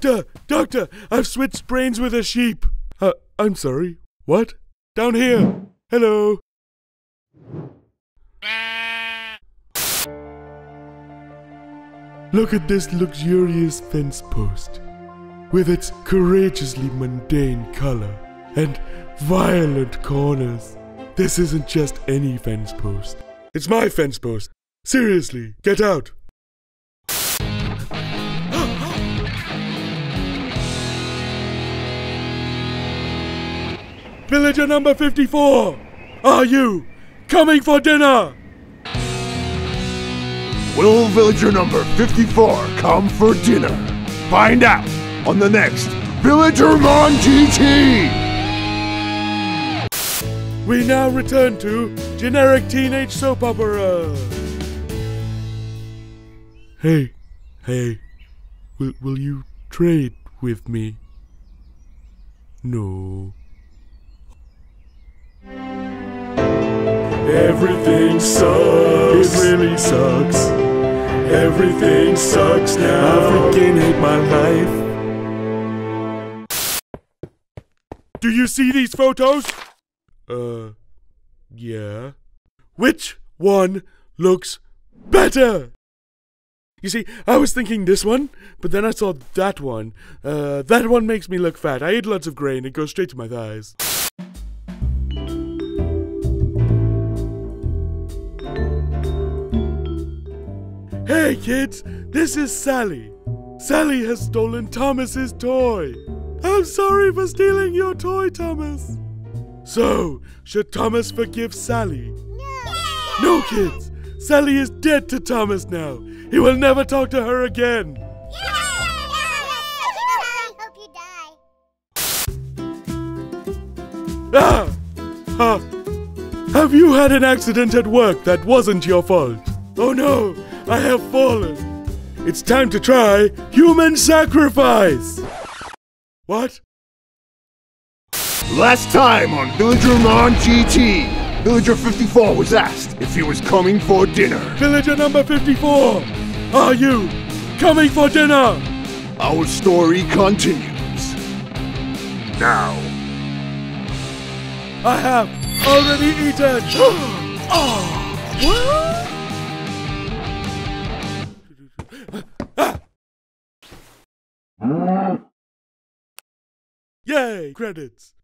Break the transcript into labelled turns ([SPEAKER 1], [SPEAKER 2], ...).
[SPEAKER 1] Doctor! Doctor! I've switched brains with a sheep! Uh, I'm sorry. What? Down here! Hello! Look at this luxurious fence post. With its courageously mundane color and violent corners. This isn't just any fence post. It's my fence post. Seriously, get out! Villager number 54! Are you coming for dinner?
[SPEAKER 2] Will villager number 54 come for dinner? Find out on the next Villagermon GT!
[SPEAKER 1] We now return to generic teenage soap opera. Hey, hey, will, will you trade with me? No. Everything sucks. It really sucks. Everything sucks now. I freaking hate my life. Do you see these photos? Uh, yeah. Which one looks better? You see, I was thinking this one, but then I saw that one. Uh, that one makes me look fat. I eat lots of grain, it goes straight to my thighs. Hey kids, this is Sally. Sally has stolen Thomas's toy. I'm sorry for stealing your toy, Thomas. So, should Thomas forgive Sally?
[SPEAKER 3] No.
[SPEAKER 1] No, kids. Sally is dead to Thomas now. He will never talk to her again.
[SPEAKER 3] I hope you die.
[SPEAKER 1] Ah! Ha! Have you had an accident at work that wasn't your fault? Oh no! I have fallen! It's time to try human sacrifice! What?
[SPEAKER 2] Last time on Villager Villagermon GT, Villager 54 was asked if he was coming for dinner.
[SPEAKER 1] Villager number 54! Are you coming for dinner?
[SPEAKER 2] Our story continues. Now,
[SPEAKER 1] I have already eaten! oh! What? Mm. Yay! Credits.